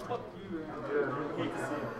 Yeah, fuck you, man. Hate to see.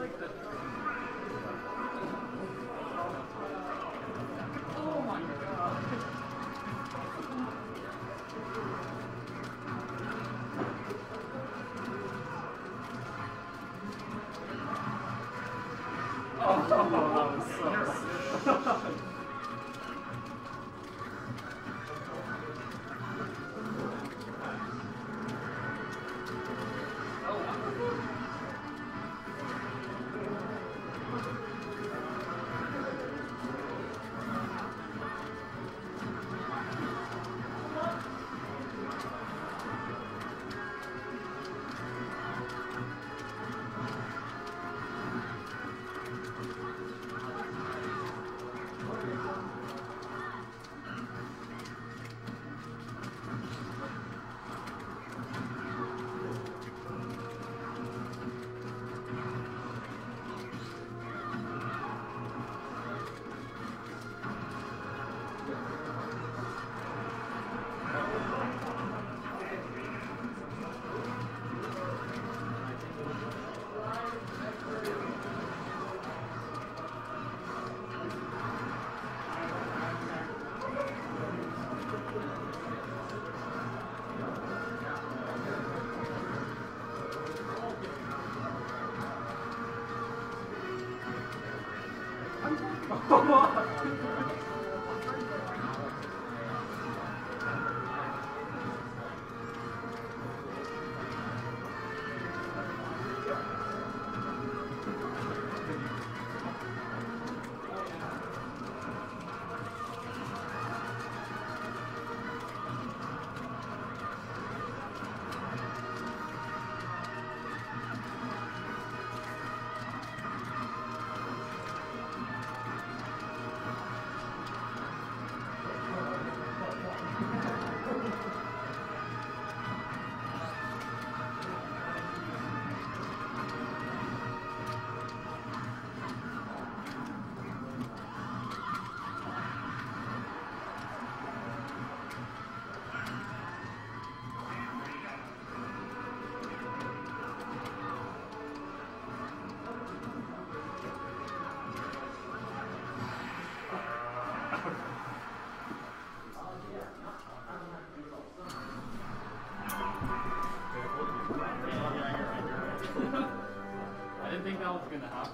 like the Thank you.